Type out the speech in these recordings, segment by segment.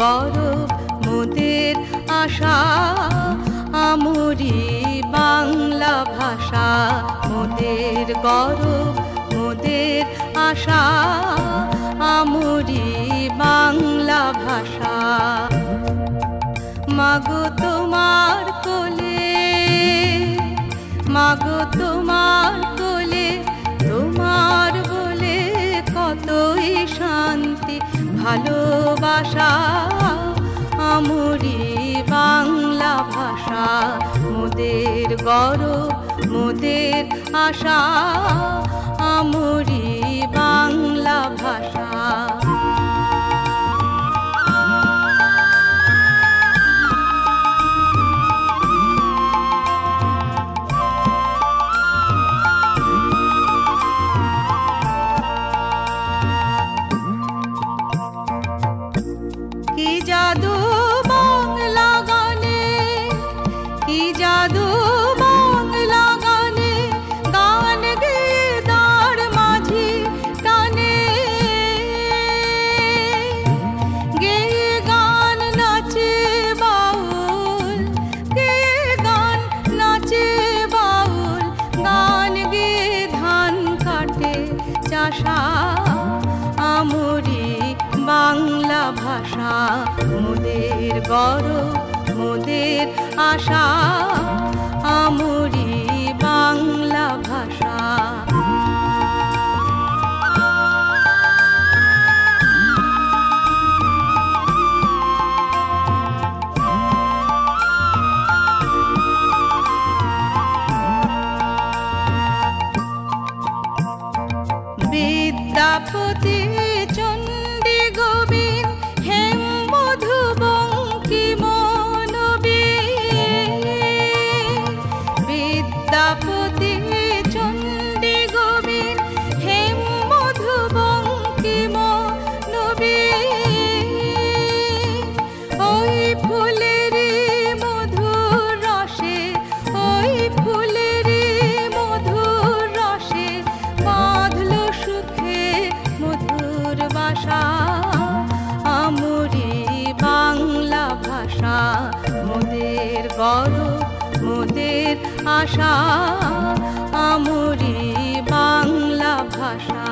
গৌরব, মোদের আশা। আমরি বাংলা ভাষা, মোদের গৌরব, মোদের আশা। আমরি বাংলা ভাষা। মাগো তোমার কোলে, মাগো তোমার ভালোবাসা আমরি বাংলা ভাষা মোদের গর্ব মোদের আশা। চাষা আমরি বাংলা ভাষা মোদের গর মোদের আশা আমরি গৌরব মোদের আশা আমরি বাংলা ভাষা।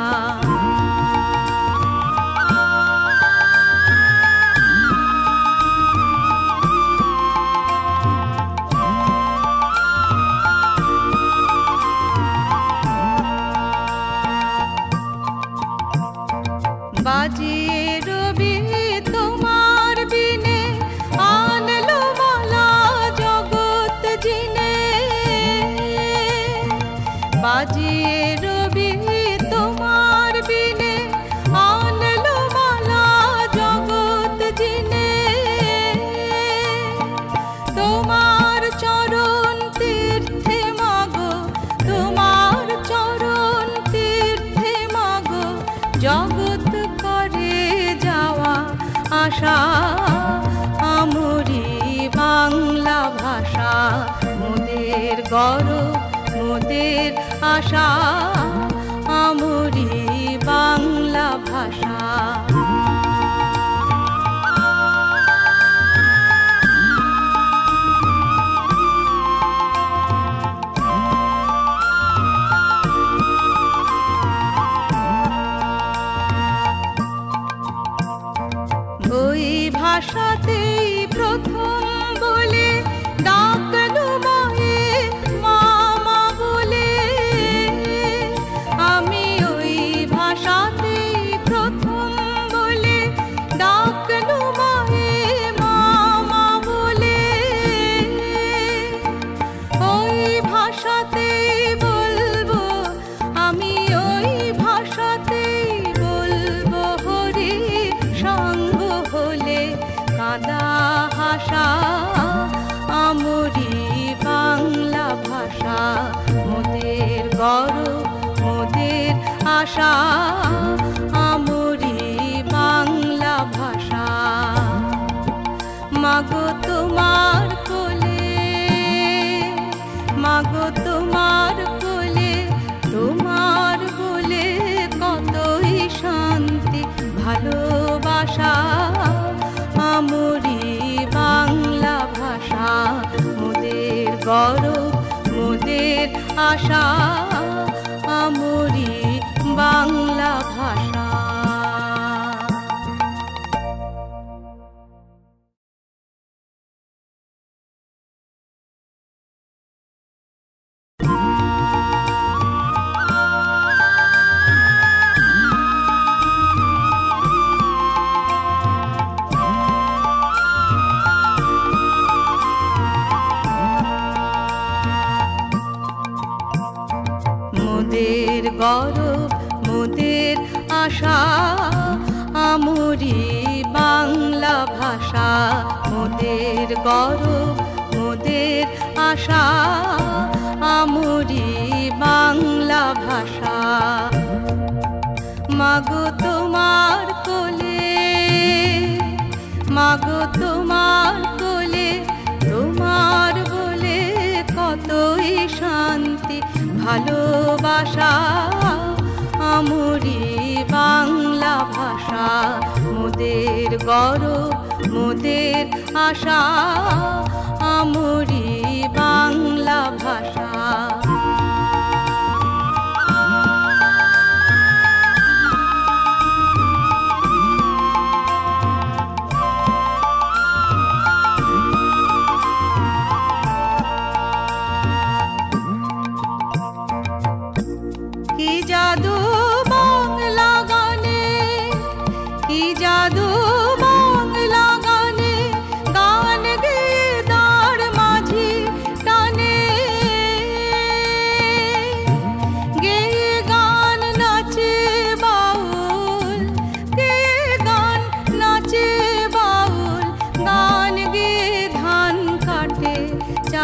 আশা আমরি বাংলা ভাষা মোদের গর্ব মোদের আশা। ভাষাতেই ভাষা, আমরি বাংলা ভাষা। মাগো তোমার কোলে, মাগো তোমার কোলে, তোমার বলে কতই শান্তি, ভালোবাসা, আমরি বাংলা ভাষা। মোদের গর্ব, মোদের আশা, আমরি গৌরব মোদের আশা। আমরি বাংলা ভাষা মোদের গৌরব মোদের আশা। আমরি বাংলা ভাষা। মাগো তোমার কোলে, মাগো তোমার কোলে, তোমার বলে কতই শান্তি, ভালোবাসা। আমরি বাংলা ভাষা মোদের গৌরব মোদের আশা। আমরি বাংলা ভাষা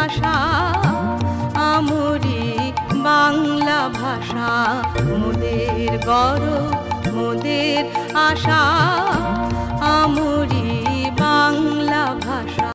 চাষা আমরি বাংলা ভাষা মোদের গৌরব মোদের আশা আমরি বাংলা ভাষা।